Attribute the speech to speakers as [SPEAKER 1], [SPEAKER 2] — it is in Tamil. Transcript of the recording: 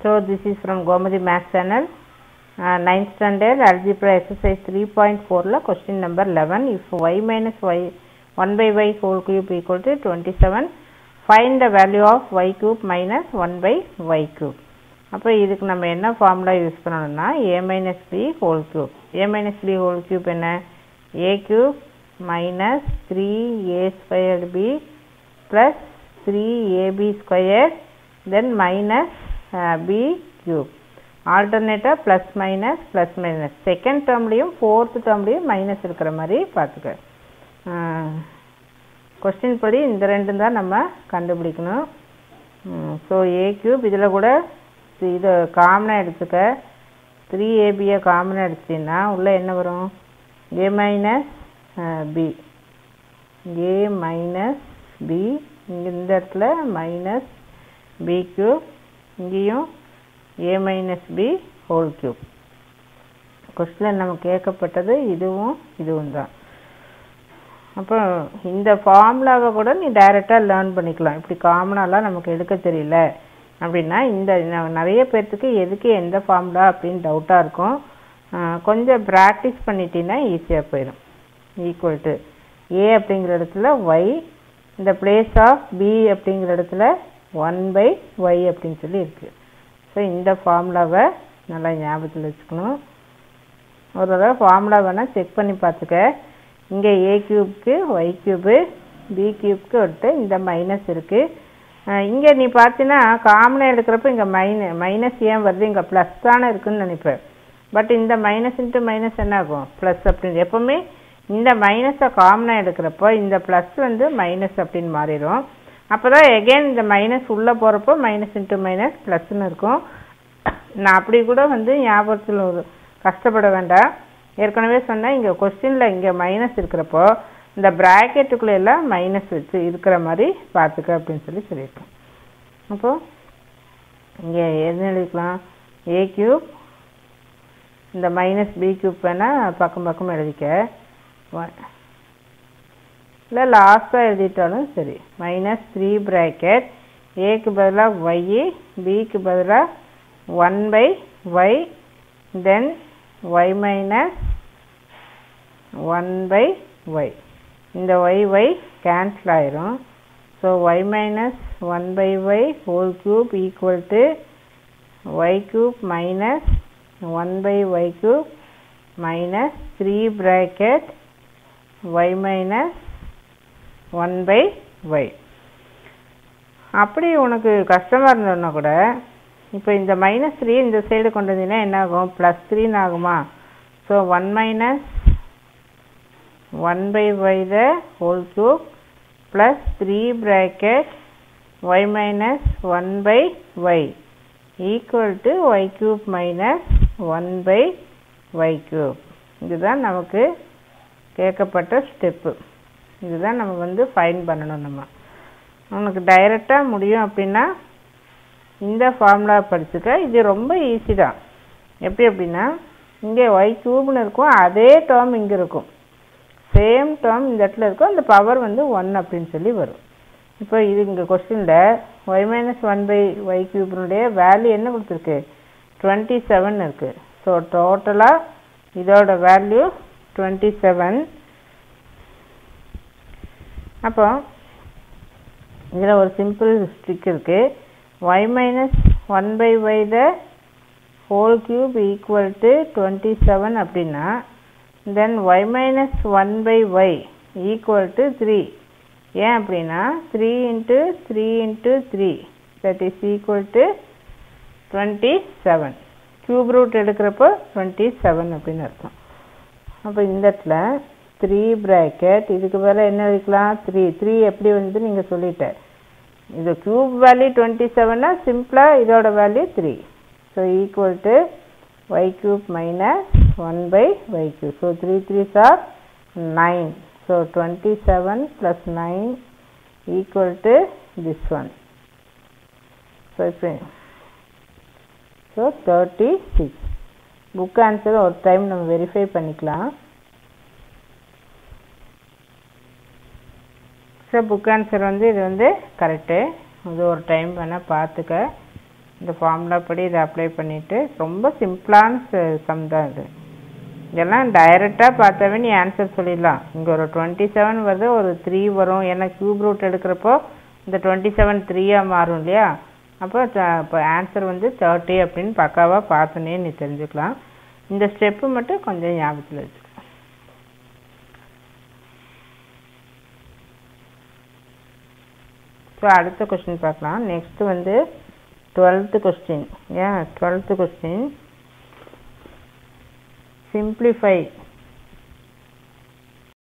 [SPEAKER 1] So this is from Gomari Math channel. Uh, 9th standard algebra exercise 3.4 la question number 11 if y minus y 1 by y whole cube equal to 27 find the value of y cube minus 1 by y cube அப்போ இதுக்கு நம்ம என்ன ஃபார்முலா யூஸ் பண்ணணும்னா A minus B whole cube A minus B whole cube என்ன A cube minus three A square B plus three AB square then minus B cube ஆல்டர்னேட்டாக plus minus plus minus second டேர்ம்லேயும் fourth டேர்ம்லேயும் மைனஸ் இருக்கிற மாதிரி பார்த்துக்க. கொஸ்டின் படி இந்த ரெண்டும் தான் நம்ம கண்டுபிடிக்கணும். ஸோ ஏ கியூப் இதில் கூட இதை காமனாக எடுத்துக்க. த்ரீ ஏபியை காமனாக எடுத்துட்டீங்கன்னா உள்ளே என்ன வரும்? A minus B A minus B இந்த இடத்துல மைனஸ் பி கியூப் இங்கேயும் A minus B whole cube கொஸ்டினில் நம்ம கேட்கப்பட்டது இதுவும் இதுவும் தான். அப்போ இந்த ஃபார்முலாவை கூட நீ டைரெக்டாக லேர்ன் பண்ணிக்கலாம். இப்படி காமனாலாம் நமக்கு எடுக்க தெரியல. அப்படின்னா இந்த நிறைய பேர்த்துக்கு எதுக்கு எந்த ஃபார்முலா அப்படின்னு டவுட்டாக இருக்கும். கொஞ்சம் ப்ராக்டிஸ் பண்ணிட்டீங்கன்னா ஈஸியாக போயிடும். ஈக்குவல் டு ஏ அப்படிங்கிற இடத்துல ஒய் இந்த பிளேஸ் ஆஃப் பி அப்படிங்கிற இடத்துல ஒன் பை ஒய் அப்படின்னு சொல்லி இருக்குது ஸோ இந்த ஃபார்முலாவை நல்லா ஞாபகத்தில் வச்சுக்கணும். ஒரு தடவை ஃபார்முலா வேணால் செக் பண்ணி பார்த்துக்க. இங்கே ஏ க்யூப்க்கு ஒய் க்யூபு பி க்யூப்க்கு விட்டு இந்த மைனஸ் இருக்குது இங்கே நீ பார்த்தீங்கன்னா காமனாக எடுக்கிறப்ப இங்கே மைன மைனஸ் ஏன் வருது? இங்கே ப்ளஸ் தானே இருக்குதுன்னு நினைப்பேன். பட் இந்த மைனஸ் இன்ட்டு மைனஸ் என்ன ஆகும்? ப்ளஸ் அப்படின்னு. எப்போவுமே இந்த மைனஸை காமனாக எடுக்கிறப்போ இந்த ப்ளஸ் வந்து மைனஸ் அப்படின்னு மாறிடும். அப்போ தான் எகெயின் இந்த மைனஸ் உள்ளே போகிறப்போ மைனஸ் இன்ட்டு மைனஸ் ப்ளஸ்ன்னு இருக்கும். நான் அப்படி கூட வந்து ஞாபகத்தில் ஒரு கஷ்டப்பட வேண்டாம். ஏற்கனவே சொன்னேன் இங்கே கொஸ்டினில் இங்கே மைனஸ் இருக்கிறப்போ இந்த ப்ராக்கெட்டுக்குள்ளே எல்லாம் மைனஸ் வச்சு இருக்கிற மாதிரி பார்த்துக்க அப்படின்னு சொல்லி சொல்லியிருக்கேன். அப்போது இங்கே எது எழுதிக்கலாம்? ஏ கியூப் இந்த மைனஸ் பி கியூப் வேணால் பக்கம் பக்கம் எழுதிக்க. இல்லை லாஸ்ட்டாக எழுதிட்டாலும் சரி. மைனஸ் த்ரீ ப்ராக்கெட் ஏக்கு பதிலாக ஒய் பிக்கு பதிலாக one by y then y minus one by y இந்த ஒய் ஒய் கேன்சல் ஆயிரும். So y minus one by y whole cube equal to y cube minus one by y cube minus three bracket y minus one by y அப்படி உனக்கு கஷ்டமாக இருந்ததுன்னா கூட இப்போ இந்த மைனஸ் த்ரீ இந்த சைடு கொண்டு வந்தீங்கன்னா என்ன ஆகும் ப்ளஸ் த்ரீன்னு ஆகுமா? So one minus one by y the whole cube plus three bracket y minus one by y equal to y cube minus one by y cube இதுதான் நமக்கு கேட்கப்பட்ட ஸ்டெப்பு இதுதான் நம்ம வந்து ஃபைன் பண்ணணும் நம்ம. உனக்கு டைரெக்டாக முடியும் அப்படின்னா இந்த ஃபார்முலா படிச்சுக்க. இது ரொம்ப ஈஸி தான். எப்படி அப்படின்னா இங்கே ஒய் க்யூப்னு இருக்கும் அதே டேர்ம் இங்கே இருக்கும். சேம் டேர்ம் இந்த இடத்துல இருக்கும் அந்த பவர் வந்து ஒன் அப்படின்னு சொல்லி வரும். இப்போ இது இங்கே கொஸ்டினில் y minus one by y க்யூப்னுடைய value என்ன கொடுத்துருக்கு? டுவெண்ட்டி செவன் இருக்குது ஸோ டோட்டலாக இதோட வேல்யூ டுவெண்ட்டி செவன் அப்போ இதில் ஒரு சிம்பிள் ஸ்ட்ரிக் இருக்குது y minus one by y the whole cube equal to twenty seven அப்படின்னா then y minus one by y equal to three ஏன் அப்படின்னா three into three into three that is equal to twenty seven cube root எடுக்கிறப்போ twenty seven அப்படின்னு அர்த்தம். அப்போ இந்த இடத்துல த்ரீ ப்ராக்கெட் இதுக்கு மேலே என்ன எழுதிக்கலாம் த்ரீ த்ரீ எப்படி வந்து நீங்கள் சொல்லிட்டேன். இது க்யூப் வேல்யூ டுவெண்ட்டி செவன்னா சிம்பிளாக இதோட value three so equal to y cube minus one by y cube so three threes are nine so twenty seven plus nine equal to this one so இப்போ so thirty six book answer ஒரு டைம் நம்ம வெரிஃபை பண்ணிக்கலாம். ஸோ புக் ஆன்சர் வந்து இது வந்து கரெக்டு இது ஒரு டைம் வேணால் பார்த்துக்க இந்த ஃபார்முலா படி இதை அப்ளை பண்ணிவிட்டு ரொம்ப சிம்பிளான சம் தான் இது. இதெல்லாம் டைரெக்டாக பார்த்தாவே நீ ஆன்சர் சொல்லிடலாம். இங்கே ஒரு டுவெண்ட்டி செவன் வருது ஒரு த்ரீ வரும். ஏன்னா க்யூப் ரூட் எடுக்கிறப்போ இந்த டுவெண்ட்டி செவன் த்ரீயாக மாறும் இல்லையா? அப்போ இப்போ ஆன்சர் வந்து தேர்ட்டி அப்படின்னு பக்காவாக பார்த்தோன்னே நீ தெரிஞ்சுக்கலாம். இந்த ஸ்டெப்பு மட்டும் கொஞ்சம் ஞாபகத்தில் வச்சுக்கலாம் இப்போ அடுத்த கொஸ்டின் பார்க்கலாம். நெக்ஸ்ட் வந்து டுவெல்த்து கொஸ்டின் ஏன் டுவெல்த்து கொஸ்டின் சிம்ப்ளிஃபை